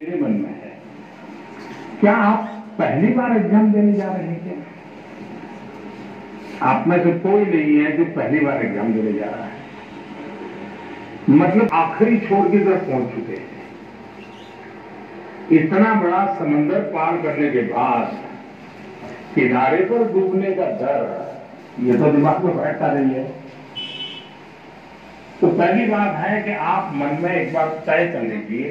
मेरे मन में है। क्या आप पहली बार एग्ज़ाम देने जा रहे हैं क्या? आप में से कोई नहीं है जो पहली बार एग्ज़ाम देने जा रहा है। मतलब आखिरी छोर की तरफ़ पहुँच चुके हैं। इतना बड़ा समंदर पार करने के बाद किनारे पर डूबने का डर ये तो दिमाग में बैठता नहीं है। तो पहली बात है कि आप मन में एक बार तय कर लीजिए